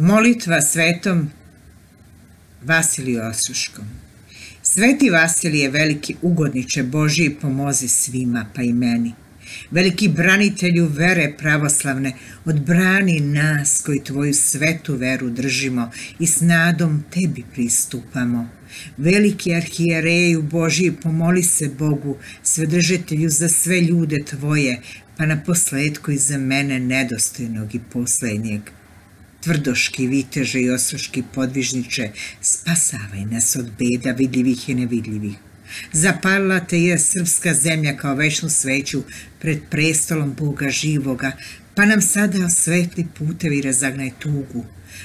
Molitva svetom Vasiliju Osruškom. Sveti Vasilije, veliki ugodniče Božiji, pomozi svima, pa i meni. Veliki branitelju vere pravoslavne, odbrani nas koji tvoju svetu veru držimo i s nadom tebi pristupamo. Veliki arhijereju Božiji, pomoli se Bogu, svedržitelju za sve ljude tvoje, pa na posledku i za mene nedostojnog i posljednjeg. Tvrdoški viteže i osroški podvižniče, spasavaj nas od beda vidljivih i nevidljivih. Zapalila te je srpska zemlja kao večnu sveću pred prestolom Boga živoga, pa nam sada osvetli putevi razagnaj tugu.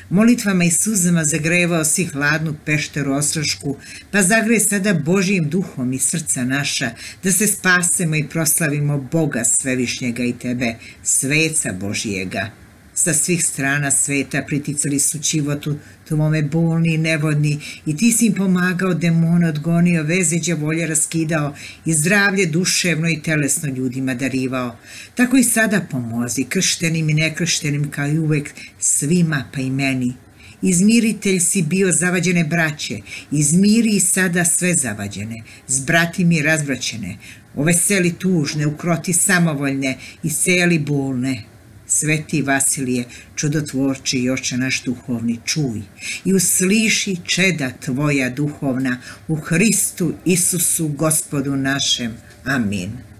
Molitvama i suzama zagrevao si hladnu pešteru osrošku, pa zagrej sada Božijim duhom i srca naša, da se spasemo i proslavimo Boga svevišnjega i tebe, sveca Božijega. Sa svih strana sveta priticali su čivotu, tvome bolni i nevodni, i ti si im pomagao, demone odgonio, vezeđa volje raskidao i zdravlje duševno i telesno ljudima darivao. Tako i sada pomozi, krštenim i nekrštenim, kao i uvek, svima pa i meni. Izmiritelj si bio zavađene braće, izmiri i sada sve zavađene, zbrati mi razbraćene, ove seli tužne, ukroti samovoljne i seli bolne, Sveti Vasilije, čudotvorči i oče naš duhovni, čuj i usliši čeda tvoja duhovna u Hristu Isusu gospodu našem. Amin.